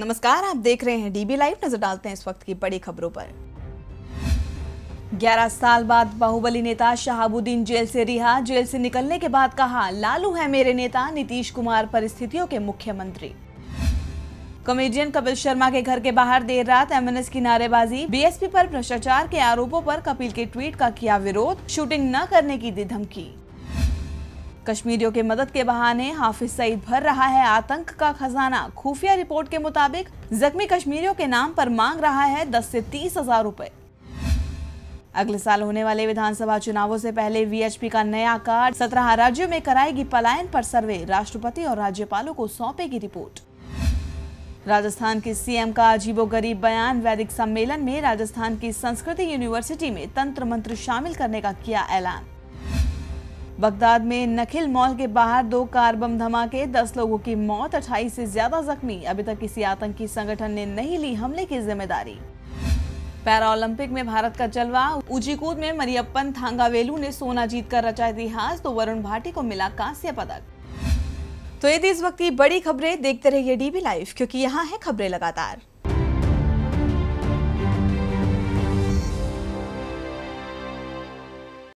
नमस्कार, आप देख रहे हैं डीबी लाइव नज़र डालते हैं इस वक्त की बड़ी खबरों पर। 11 साल बाद बाहुबली नेता शहाबुद्दीन जेल से रिहा। जेल से निकलने के बाद कहा, लालू है मेरे नेता, नीतीश कुमार परिस्थितियों के मुख्यमंत्री। कॉमेडियन कपिल शर्मा के घर के बाहर देर रात एमएनएस की नारेबाजी। बीएसपी पर भ्रष्टाचार के आरोपों पर कपिल के ट्वीट का किया विरोध। शूटिंग न करने की दी धमकी। कश्मीरियों के मदद के बहाने हाफिज सईद भर रहा है आतंक का खजाना। खुफिया रिपोर्ट के मुताबिक, जख्मी कश्मीरियों के नाम पर मांग रहा है दस से तीस हज़ार रूपए। अगले साल होने वाले विधानसभा चुनावों से पहले वीएचपी का नया कार्ड सत्रह राज्यों में कराएगी पलायन पर सर्वे। राष्ट्रपति और राज्यपालों को सौंपेगी रिपोर्ट। राजस्थान के सीएम का अजीबोगरीब बयान वैदिक सम्मेलन में राजस्थान की संस्कृति यूनिवर्सिटी में तंत्र मंत्र शामिल करने का किया ऐलान। बगदाद में नखिल मॉल के बाहर दो कार बम धमाके, दस लोगों की मौत अट्ठाईस से ज़्यादा जख्मी। अभी तक किसी आतंकी संगठन ने नहीं ली हमले की ज़िम्मेदारी। पैरा ओलंपिक में भारत का जलवा ऊँची कूद में मरियप्पन थांगावेलू ने सोना जीतकर रचा इतिहास तो वरुण भाटी को मिला कांस्य पदक। तो ये इस वक्त की बड़ी खबरें, देखते रहिए डीबी लाइव, क्योंकि यहाँ है खबरें लगातार।